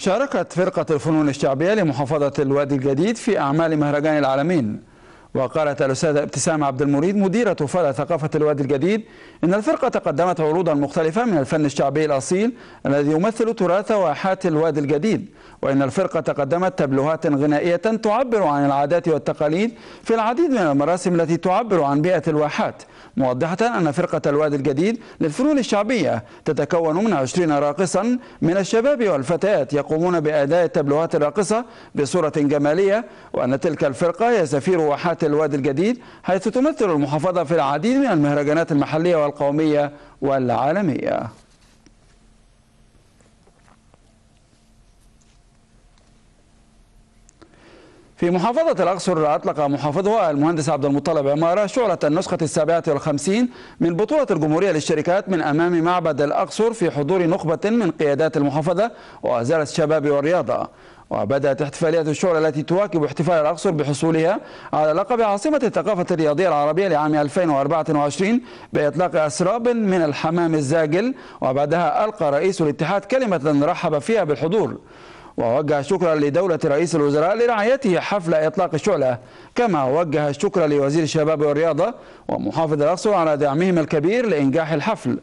شاركت فرقة الفنون الشعبية لمحافظة الوادي الجديد في أعمال مهرجان العالمين. وقالت الأستاذة ابتسام عبد المريد مديرة فرع ثقافة الوادي الجديد إن الفرقة قدمت عروضا مختلفة من الفن الشعبي الأصيل الذي يمثل تراث واحات الوادي الجديد. وإن الفرقة قدمت تبلوهات غنائية تعبر عن العادات والتقاليد في العديد من المراسم التي تعبر عن بيئة الواحات. موضحة أن فرقة الوادي الجديد للفنون الشعبية تتكون من 20 راقصا من الشباب والفتيات يقومون بأداء التبلوهات الراقصة بصورة جمالية وأن تلك الفرقة هي سفير واحات الوادي الجديد حيث تمثل المحافظة في العديد من المهرجانات المحلية والقومية والعالمية. في محافظة الأقصر أطلق محافظها المهندس عبد المطلب عمارة شعلة النسخة السابعة والخمسين من بطولة الجمهورية للشركات من أمام معبد الأقصر في حضور نخبة من قيادات المحافظة ووزارة الشباب والرياضة. وبدأت احتفالية الشعلة التي تواكب احتفال الأقصر بحصولها على لقب عاصمة الثقافة الرياضية العربية لعام 2024 بإطلاق أسراب من الحمام الزاجل وبعدها ألقى رئيس الاتحاد كلمة رحب فيها بالحضور. ووجه شكرا لدولة رئيس الوزراء لرعايته حفل إطلاق الشعلة. كما وجه الشكر لوزير الشباب والرياضة ومحافظ الأقصر على دعمهم الكبير لإنجاح الحفل.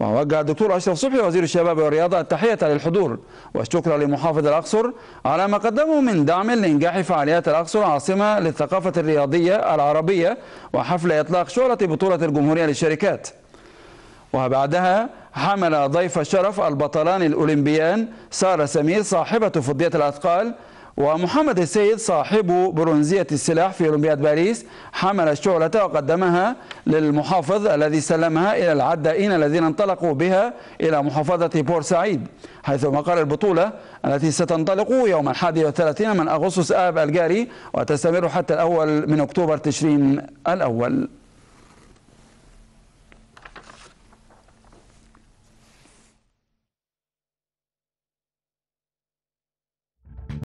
ووجه الدكتور أشرف صبحي وزير الشباب والرياضة التحية للحضور والشكر لمحافظ الأقصر على ما قدمه من دعم لإنجاح فعاليات الأقصر عاصمة للثقافة الرياضية العربية وحفل إطلاق شعلة بطولة الجمهورية للشركات. وبعدها حمل ضيف الشرف البطلان الأولمبيان سارة سمير صاحبة فضية الأثقال ومحمد السيد صاحب برونزية السلاح في أولمبياد باريس حمل الشعلة وقدمها للمحافظ الذي سلمها إلى العدائين الذين انطلقوا بها إلى محافظة بورسعيد حيث مقر البطولة التي ستنطلق يوم الحادي والثلاثين من أغسطس آب الجاري وتستمر حتى الأول من أكتوبر تشرين الأول.